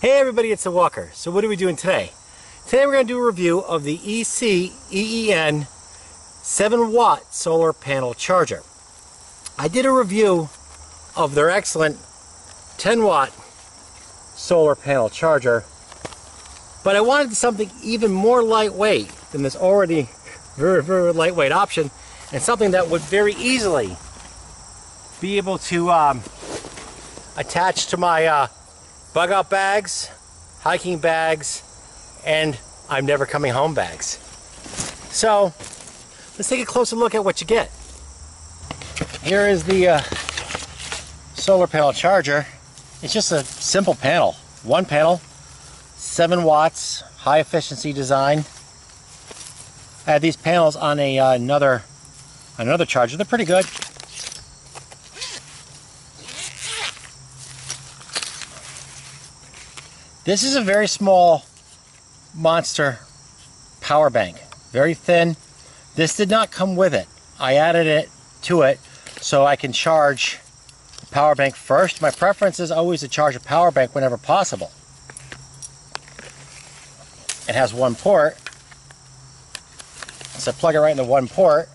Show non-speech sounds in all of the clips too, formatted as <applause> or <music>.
Hey everybody, it's the Walker. So what are we doing today? Today we're going to do a review of the EC EEN 7 watt solar panel charger. I did a review of their excellent 10 watt solar panel charger, but I wanted something even more lightweight than this already very, very lightweight option, and something that would very easily be able to um, attach to my uh, bug out bags, hiking bags, and I'm never coming home bags. So let's take a closer look at what you get. Here is the uh, solar panel charger. It's just a simple panel. One panel, 7 watts, high efficiency design. I had these panels on a, uh, another, another charger. They're pretty good. This is a very small monster power bank. Very thin. This did not come with it. I added it to it so I can charge the power bank first. My preference is always to charge a power bank whenever possible. It has one port. So I plug it right into one port.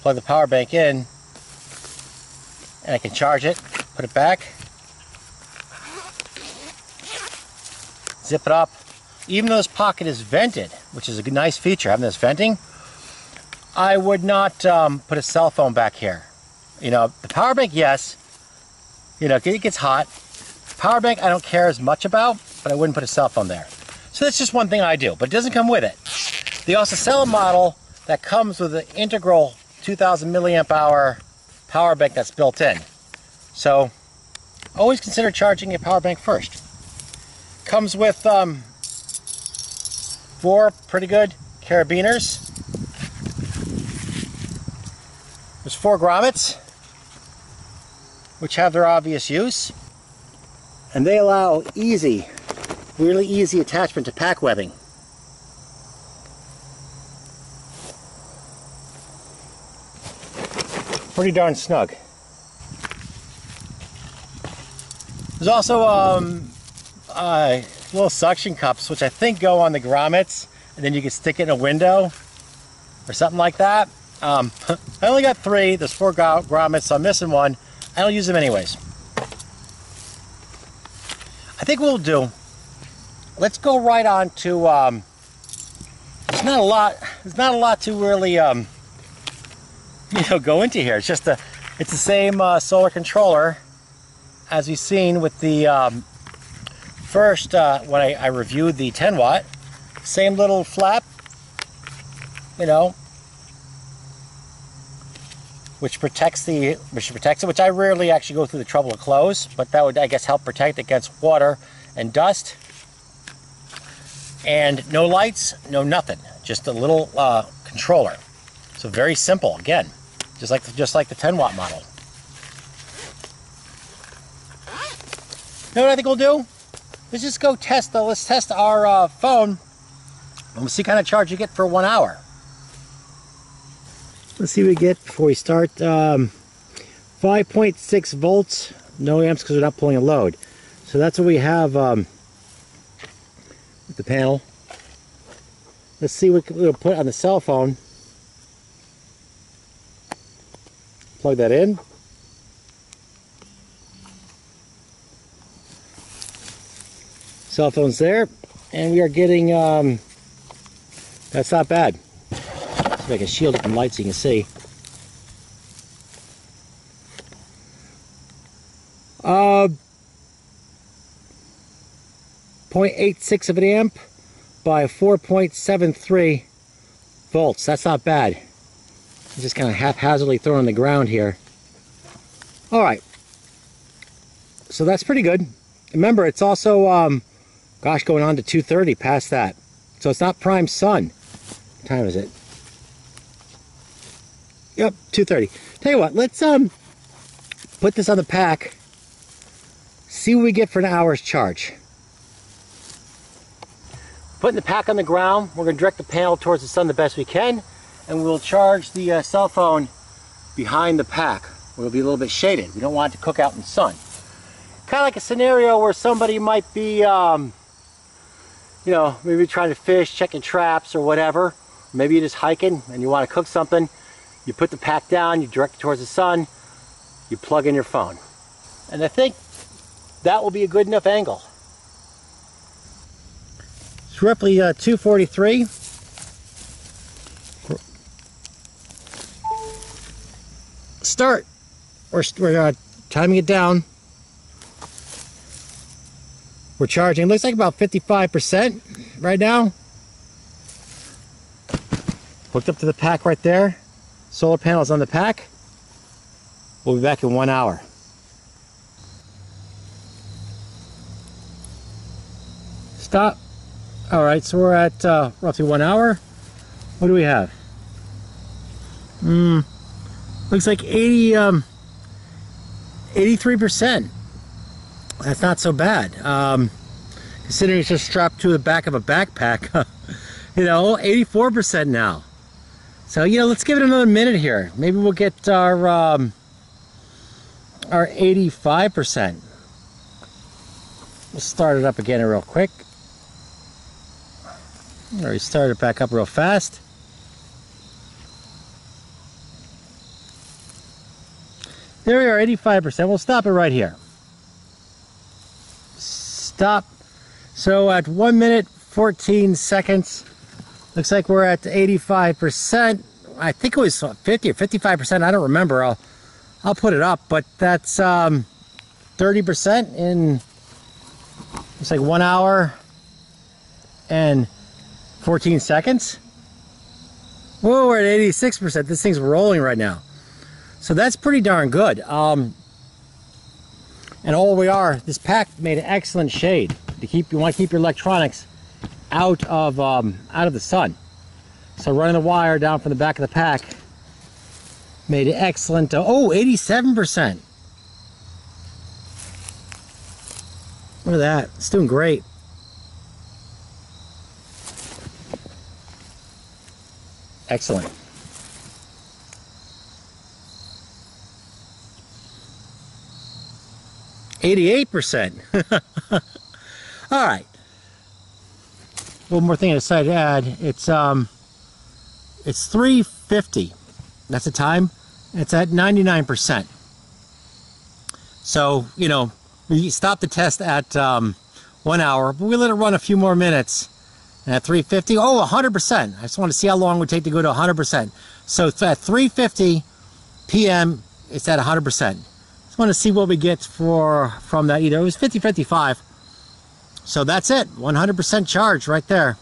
Plug the power bank in and I can charge it put it back, zip it up. Even though this pocket is vented, which is a nice feature, having this venting, I would not um, put a cell phone back here. You know, the power bank, yes, you know, it gets hot. Power bank, I don't care as much about, but I wouldn't put a cell phone there. So that's just one thing I do, but it doesn't come with it. They also sell a model that comes with an integral 2000 milliamp hour power bank that's built in. So always consider charging your power bank first. Comes with um, four pretty good carabiners. There's four grommets, which have their obvious use. And they allow easy, really easy attachment to pack webbing. Pretty darn snug. There's also um, uh, little suction cups, which I think go on the grommets, and then you can stick it in a window or something like that. Um, <laughs> I only got three. There's four grommets, so I'm missing one. I don't use them anyways. I think we'll do. Let's go right on to. Um, there's not a lot. There's not a lot to really, um, <laughs> you know, go into here. It's just a. It's the same uh, solar controller as we've seen with the um, first, uh, when I, I reviewed the 10 watt, same little flap, you know, which protects the which protects it, which I rarely actually go through the trouble to close, but that would I guess help protect against water and dust. And no lights, no nothing, just a little uh, controller. So very simple again, just like just like the 10 watt model. Know what I think we'll do? Let's just go test the, let's test our uh, phone and we'll see kind of charge you get for one hour. Let's see what we get before we start. Um, 5.6 volts, no amps because we're not pulling a load. So that's what we have um, with the panel. Let's see what we'll put on the cell phone. Plug that in. Cell phones there and we are getting um, that's not bad. See if I can shield it from light so you can see. Uh 0.86 of an amp by 4.73 volts. That's not bad. I'm just kind of haphazardly throwing the ground here. All right. So that's pretty good. Remember it's also um, Gosh, going on to 2.30 past that. So it's not prime sun. What time is it? Yep, 2.30. Tell you what, let's um put this on the pack. See what we get for an hour's charge. Putting the pack on the ground, we're going to direct the panel towards the sun the best we can, and we'll charge the uh, cell phone behind the pack. We'll be a little bit shaded. We don't want it to cook out in the sun. Kind of like a scenario where somebody might be, um, you know, maybe trying to fish, checking traps or whatever. Maybe you're just hiking and you want to cook something. You put the pack down, you direct it towards the sun, you plug in your phone. And I think that will be a good enough angle. It's roughly uh, 243. Start. We're, we're uh, timing it down. We're charging, looks like about 55% right now. Hooked up to the pack right there. Solar panels on the pack. We'll be back in one hour. Stop. All right, so we're at uh, roughly one hour. What do we have? Hmm, looks like 80, um, 83%. That's not so bad. Um, considering it's just strapped to the back of a backpack. <laughs> you know, 84% now. So, you know, let's give it another minute here. Maybe we'll get our, um, our 85%. We'll start it up again real quick. Already start it back up real fast. There we are, 85%. We'll stop it right here. Stop. So at 1 minute 14 seconds, looks like we're at 85%. I think it was 50 or 55%. I don't remember. I'll, I'll put it up, but that's 30% um, in, it's like one hour and 14 seconds. Whoa, we're at 86%. This thing's rolling right now. So that's pretty darn good. Um, and all we are, this pack made an excellent shade to keep, you want to keep your electronics out of, um, out of the sun. So running the wire down from the back of the pack made it excellent. Uh, oh, 87%. Look at that, it's doing great. Excellent. Eighty-eight percent. <laughs> All right. One more thing I decided to add. It's um, it's three fifty. That's the time. It's at ninety-nine percent. So you know, we stopped the test at um, one hour, but we let it run a few more minutes and at 350, oh, 100%. I just want to see how long it would take to go to 100%. So at 350 p.m., it's at 100%. Want to see what we get for from that either. It was 50, 55. So that's it. 100% charge right there.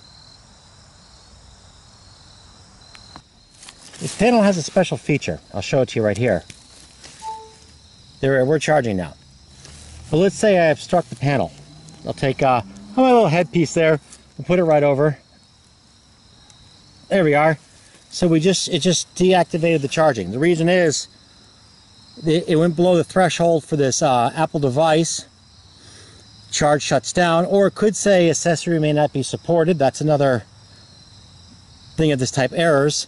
This panel has a special feature. I'll show it to you right here. There, we're charging now. But let's say I have struck the panel. I'll take uh, my little headpiece there We'll put it right over. There we are. So we just it just deactivated the charging. The reason is it, went below the threshold for this uh, Apple device. Charge shuts down, or it could say accessory may not be supported. That's another thing of this type errors.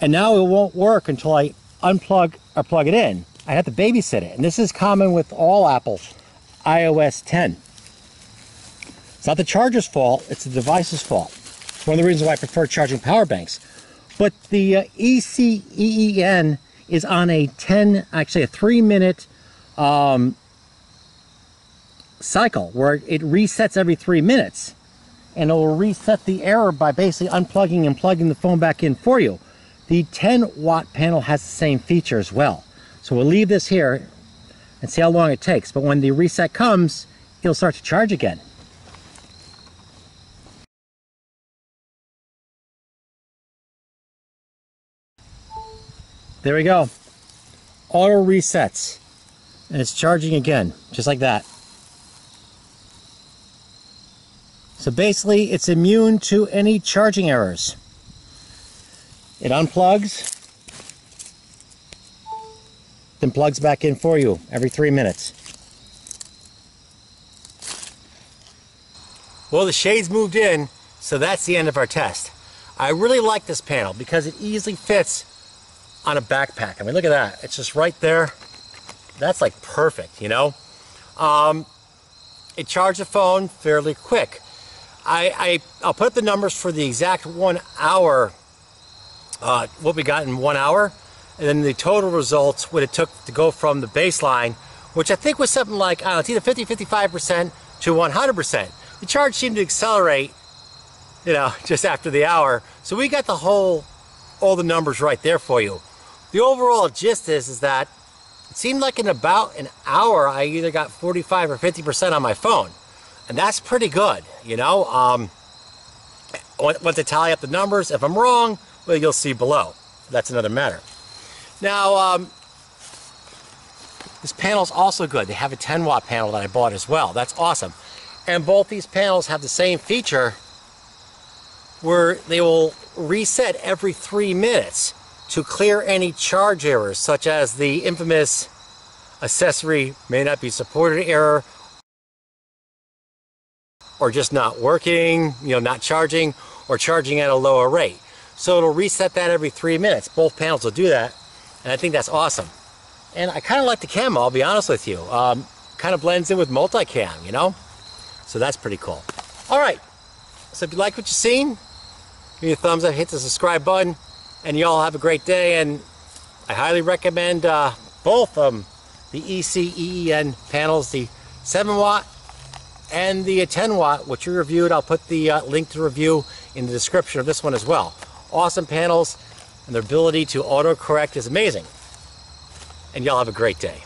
And now it won't work until I unplug or plug it in. I have to babysit it. And this is common with all Apple iOS 10. It's not the charger's fault, it's the device's fault. It's one of the reasons why I prefer charging power banks. But the uh, ECEEN is on a 10, actually a three minute um, cycle where it resets every three minutes. And it will reset the error by basically unplugging and plugging the phone back in for you. The 10 watt panel has the same feature as well. So we'll leave this here and see how long it takes. But when the reset comes, it'll start to charge again. There we go. Auto resets. And it's charging again, just like that. So basically, it's immune to any charging errors. It unplugs, then plugs back in for you every three minutes. Well, the shades moved in, so that's the end of our test. I really like this panel because it easily fits on a backpack. I mean, look at that. It's just right there. that's like perfect, you know? Um, it charged the phone fairly quick. I, I, I'll put the numbers for the exact one hour, uh, what we got in one hour, and then the total results, what it took to go from the baseline, which I think was something like, I don't know, it's either 50, 55% to 100%. The charge seemed to accelerate, you know, <laughs> just after the hour. So we got the whole, all the numbers right there for you. The overall gist is, is that it seemed like in about an hour, I either got 45 or 50% on my phone. And that's pretty good, you know. Um, once I tally up the numbers, if I'm wrong, well, you'll see below. That's another matter. Now, um, this panel is also good. They have a 10 watt panel that I bought as well. That's awesome. And both these panels have the same feature where they will reset every three minutes to clear any charge errors, such as the infamous accessory may not be supported error or just not working, you know, not charging or charging at a lower rate. So it'll reset that every three minutes. Both panels will do that. And I think that's awesome. And I kind of like the camo, I'll be honest with you. Um, kind of blends in with multicam, you know? So that's pretty cool. All right. So if you like what you've seen, give me a thumbs up, hit the subscribe button, and y'all have a great day. And I highly recommend uh, both um, the ECEEN panels, the 7 watt and the 10 watt, which you reviewed. I'll put the uh, link to review in the description of this one as well. Awesome panels, and their ability to auto correct is amazing. And y'all have a great day.